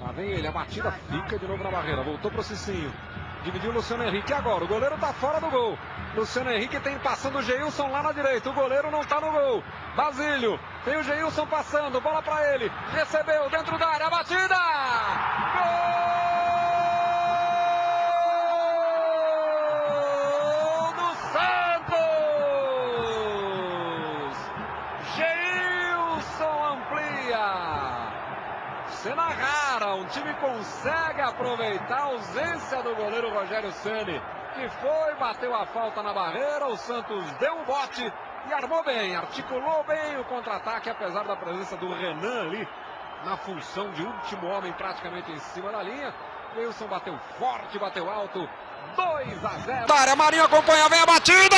Lá vem ele, a batida fica de novo na barreira. Voltou pro Cicinho. Dividiu o Luciano Henrique agora. O goleiro tá fora do gol. Luciano Henrique tem passando o Geilson lá na direita. O goleiro não tá no gol. Basílio. Tem o Geilson passando. Bola para ele. Recebeu dentro da área. Batida! Gol do Santos! Geilson amplia. Cena rara, um time consegue aproveitar a ausência do goleiro Rogério Ceni, que foi, bateu a falta na barreira, o Santos deu o bote e armou bem, articulou bem o contra-ataque, apesar da presença do Renan ali na função de último homem praticamente em cima da linha. Wilson bateu forte, bateu alto, 2 a 0. Área, Marinho acompanha, vem a batida!